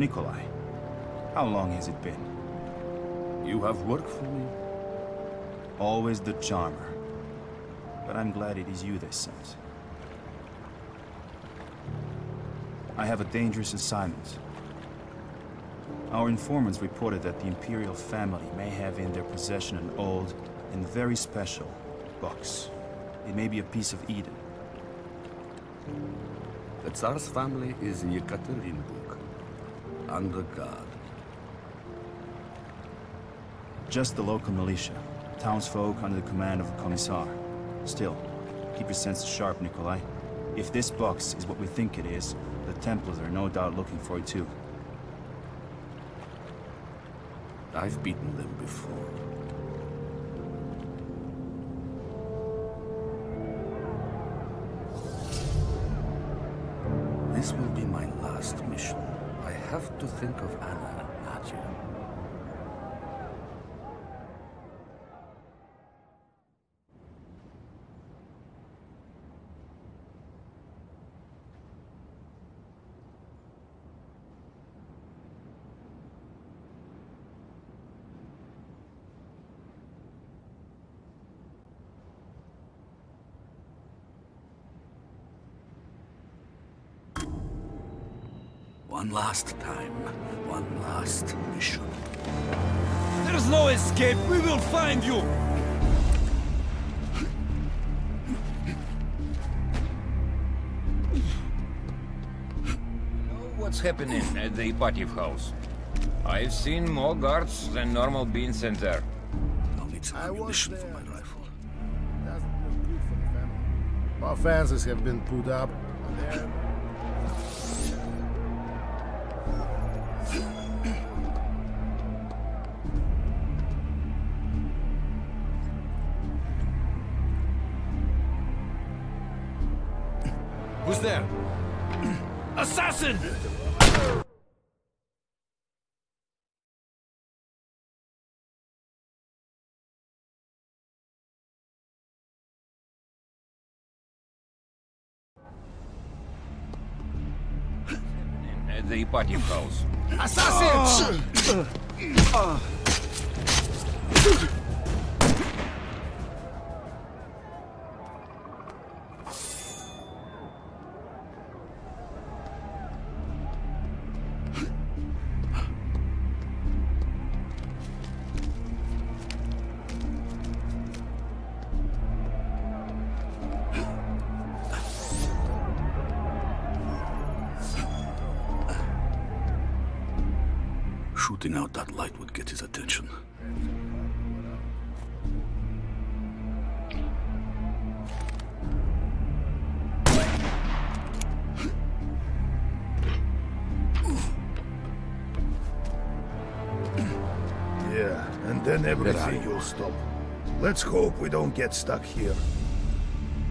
Nikolai. How long has it been? You have worked for me? Always the charmer. But I'm glad it is you they sent. I have a dangerous assignment. Our informants reported that the Imperial family may have in their possession an old and very special box. It may be a piece of Eden. The Tsar's family is in Yekaterinburg, under guard. Just the local militia, townsfolk under the command of a commissar. Still, keep your senses sharp, Nikolai. If this box is what we think it is, the Templars are no doubt looking for it too. I've beaten them before. Have to think of Anna, Nadja. One last time. One last mission. There's no escape. We will find you. Know what's happening at the Ipatiev house? I've seen more guards than normal beings in there. I'll need some ammunition for my rifle. Doesn't look good for the family. Our fences have been put up. Who's there? Assassin! At the Ipatiev house. Assassin! Oh. Uh. Shooting out that light would get his attention. Yeah, and then everything will stop. Let's hope we don't get stuck here.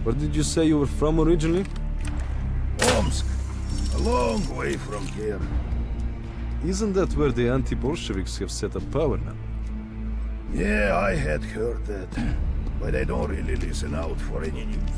Where did you say you were from originally? Omsk, a long way from here. Isn't that where the anti-Bolsheviks have set up power now? Yeah, I had heard that, but I don't really listen out for any news.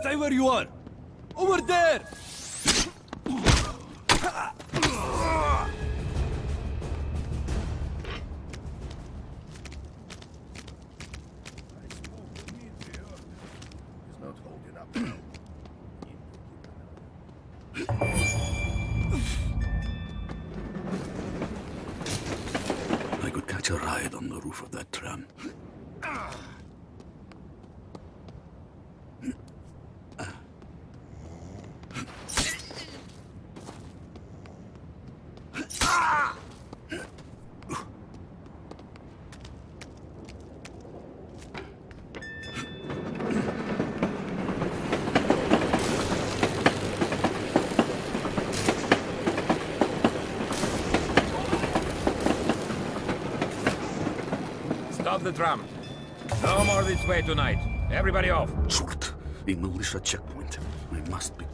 Stay where you are! Over there! I could catch a ride on the roof of that tram. The tram. No more this way tonight. Everybody off. Short. A militia checkpoint. We must be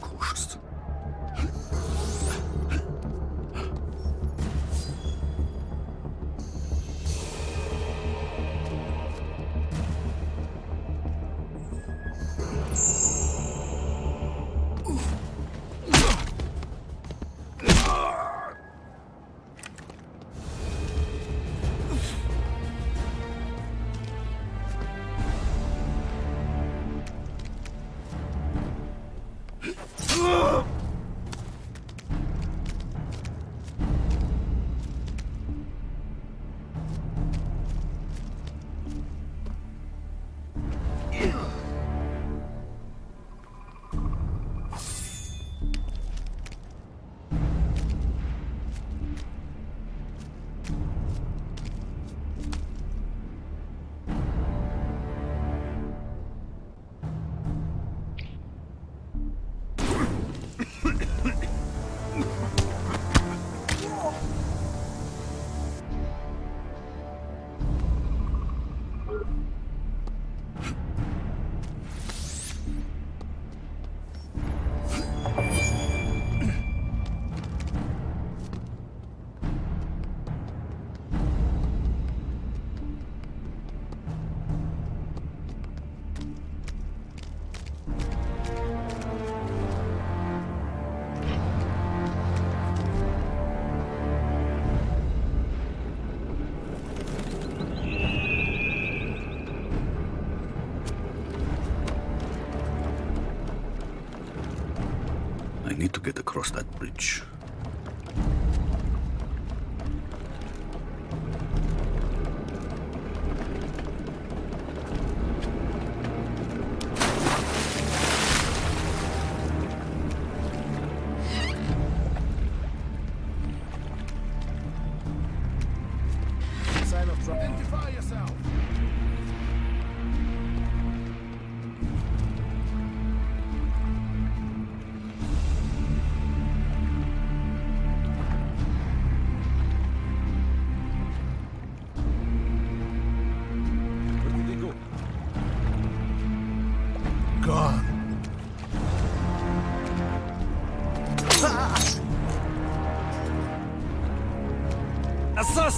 across that bridge.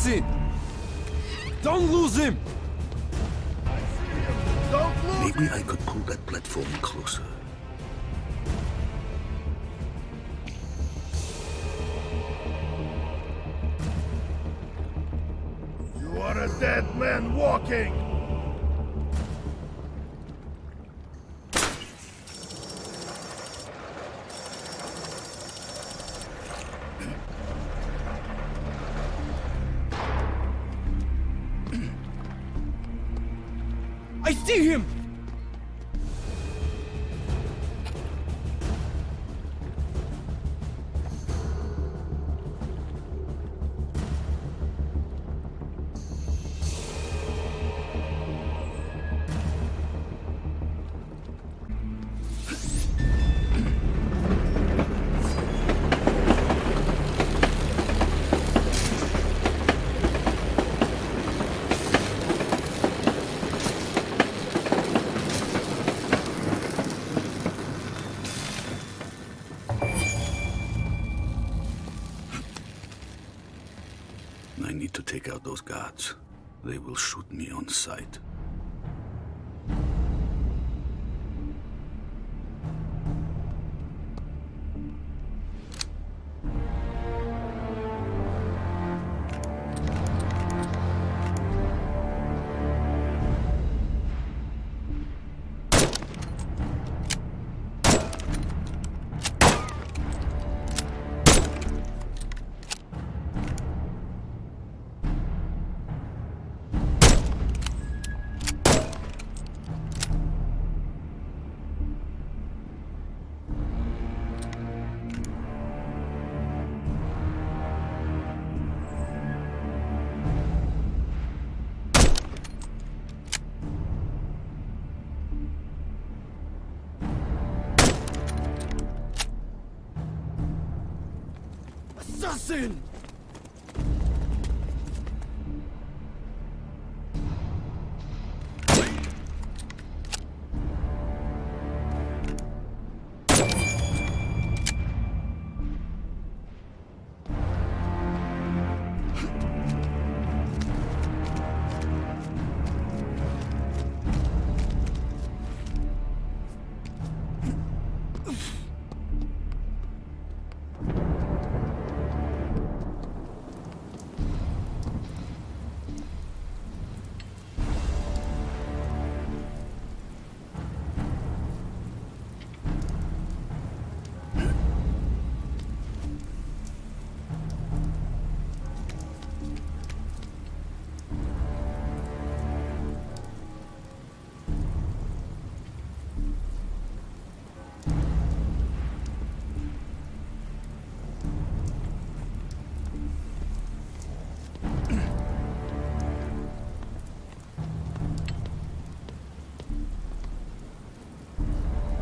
Assassin! Don't lose him! Don't look! Maybe I could pull that platform closer. You are a dead man walking! Guards. They will shoot me on sight. Listen!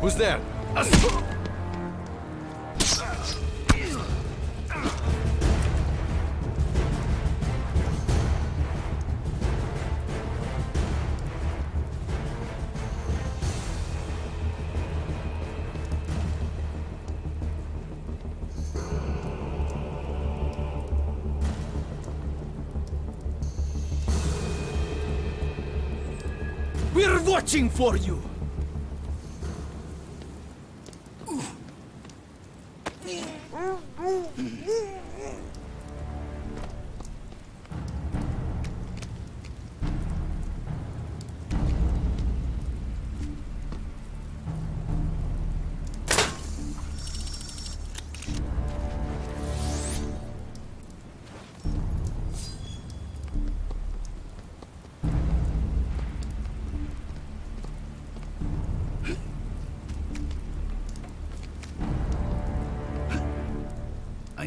Who's there? We're watching for you!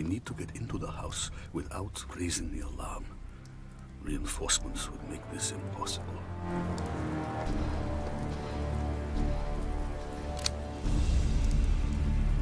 Need to get into the house without raising the alarm. Reinforcements would make this impossible.